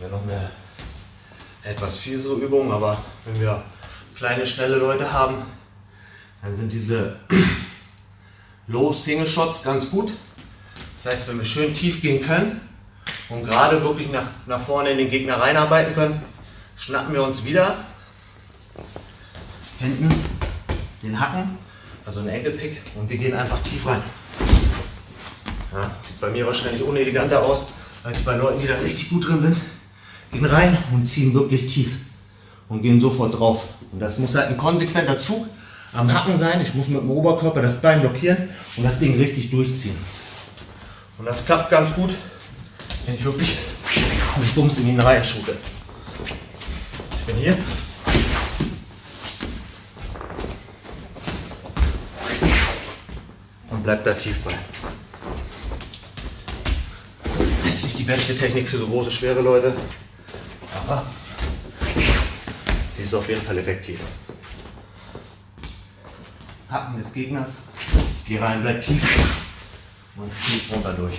wir noch eine etwas fiesere Übung, aber wenn wir kleine, schnelle Leute haben, dann sind diese Low Single Shots ganz gut. Das heißt, wenn wir schön tief gehen können und gerade wirklich nach, nach vorne in den Gegner reinarbeiten können, schnappen wir uns wieder hinten den Hacken, also einen Enkelpick und wir gehen einfach tief rein. Ja, sieht bei mir wahrscheinlich uneleganter aus als bei Leuten, die da richtig gut drin sind. Gehen rein und ziehen wirklich tief und gehen sofort drauf. Und das muss halt ein konsequenter Zug am Hacken sein. Ich muss mit dem Oberkörper das Bein blockieren und das Ding richtig durchziehen. Und das klappt ganz gut, wenn ich wirklich mit Bums in ihn reinschute. Ich bin hier. Und bleib da tief bei. Jetzt nicht die beste Technik für so große, schwere Leute, aber sie ist auf jeden Fall effektiv. Hacken des Gegners, geh rein, bleib tief und zieh runter durch.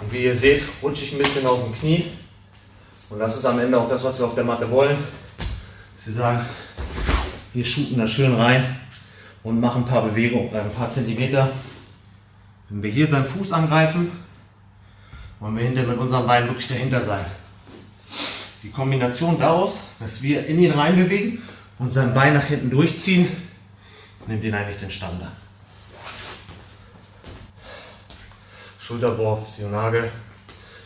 Und wie ihr seht, rutsche ich ein bisschen auf dem Knie. Und das ist am Ende auch das, was wir auf der Matte wollen. Dass wir sagen, wir shooten da schön rein und machen ein paar Bewegungen, äh, ein paar Zentimeter. Wenn wir hier seinen Fuß angreifen, wollen wir hinter mit unserem Bein wirklich dahinter sein. Die Kombination daraus, dass wir in ihn reinbewegen und sein Bein nach hinten durchziehen, nimmt ihn eigentlich den Standard. Schulterwurf, Sionage,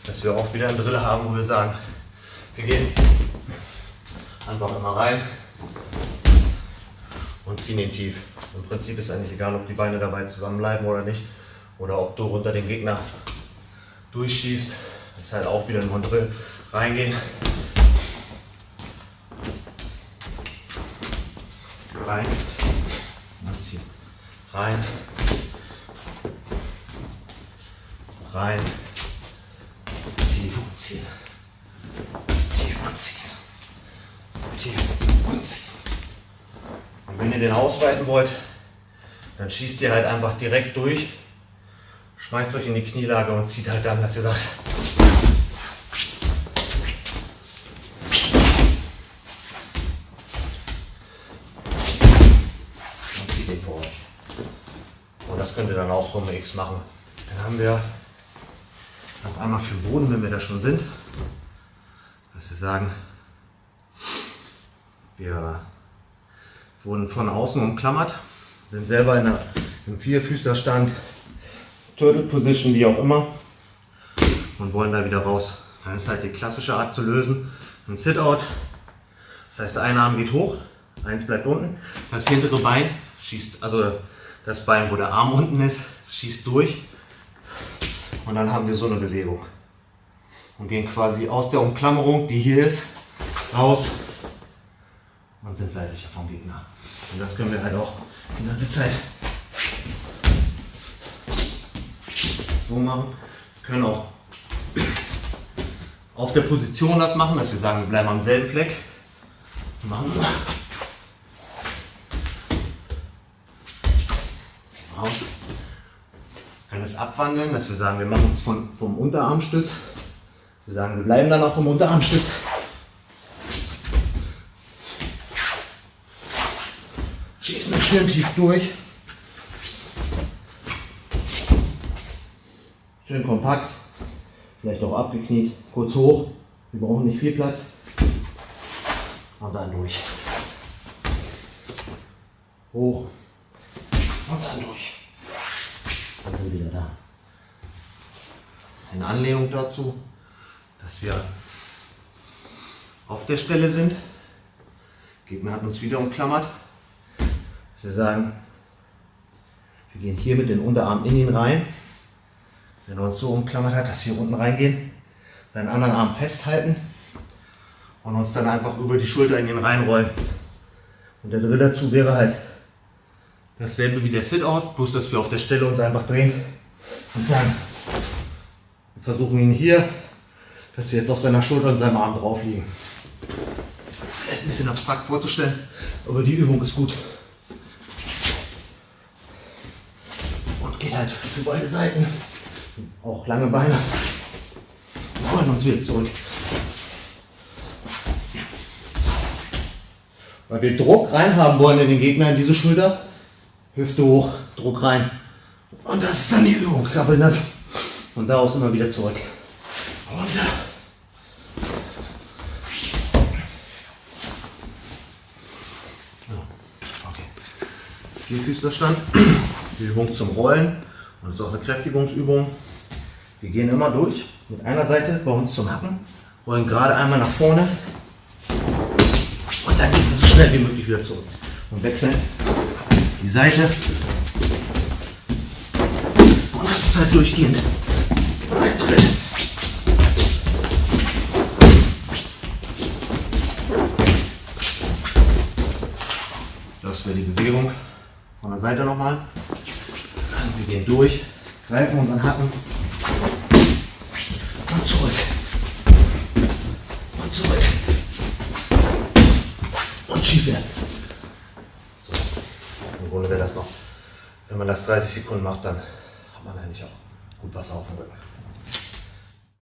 dass wir auch wieder einen Drill haben, wo wir sagen, wir gehen einfach immer rein und ziehen ihn tief. Im Prinzip ist eigentlich egal, ob die Beine dabei zusammenbleiben oder nicht, oder ob du runter den Gegner durchschießt. Das ist halt auch wieder ein Drill. Reingehen. Rein. Und ziehen. Rein. Rein. Tief und ziehen. Tief und ziehen. Tief und ziehen. Und wenn ihr den ausweiten wollt, dann schießt ihr halt einfach direkt durch, schmeißt euch in die Knielage und zieht halt dann, dass ihr sagt, vor euch. Und das könnt ihr dann auch so im X machen. Dann haben wir noch einmal für den Boden, wenn wir da schon sind, dass wir sagen, wir wurden von außen umklammert, sind selber in einer, im Vierfüßlerstand, Turtle Position, wie auch immer, und wollen da wieder raus. Dann ist halt die klassische Art zu lösen, ein Sit-Out. Das heißt, ein Arm geht hoch, eins bleibt unten. Das hintere Bein schießt, also das Bein, wo der Arm unten ist, schießt durch. Und dann haben wir so eine Bewegung. Und gehen quasi aus der Umklammerung, die hier ist, raus und sind seitlicher vom Gegner. Und das können wir halt auch die ganze Zeit so machen. Wir können auch auf der Position das machen, dass wir sagen, wir bleiben am selben Fleck. Machen wir. Es abwandeln, dass wir sagen, wir machen es von, vom Unterarmstütz. Wir sagen, wir bleiben dann auch im Unterarmstütz. Schießen schön tief durch. Schön kompakt. Vielleicht auch abgekniet. Kurz hoch. Wir brauchen nicht viel Platz. Und dann durch. Hoch. Und dann durch. Dann wieder da. In Anlehnung dazu, dass wir auf der Stelle sind. Gegner hat uns wieder umklammert. Wir sagen, wir gehen hier mit den Unterarm in ihn rein. Wenn er uns so umklammert hat, dass wir unten reingehen, seinen anderen Arm festhalten und uns dann einfach über die Schulter in ihn reinrollen. Und der Drill dazu wäre halt Dasselbe wie der Sit-Out, bloß dass wir auf der Stelle uns einfach drehen und sagen, wir versuchen ihn hier, dass wir jetzt auf seiner Schulter und seinem Arm drauf liegen. Vielleicht ein bisschen abstrakt vorzustellen, aber die Übung ist gut. Und geht halt für beide Seiten. Auch lange Beine. Wir rollen uns wieder zurück. Weil wir Druck reinhaben wollen in den Gegner, in diese Schulter. Hüfte hoch, Druck rein. Und das ist dann die Übung. Krabbeln dann von da aus immer wieder zurück. Runter. Okay. Vierfüßlerstand. Die Übung zum Rollen. Und das ist auch eine Kräftigungsübung. Wir gehen immer durch. Mit einer Seite bei uns zum Hacken. Rollen gerade einmal nach vorne. Und dann gehen wir so schnell wie möglich wieder zurück. Und wechseln die Seite. Und das ist halt durchgehend. Das wäre die Bewegung von der Seite nochmal. Wir gehen durch, greifen unseren Hacken und zurück. Und zurück. Und schief werden. Grunde wäre das noch. Wenn man das 30 Sekunden macht, dann hat man eigentlich auch gut Wasser auf dem Rücken.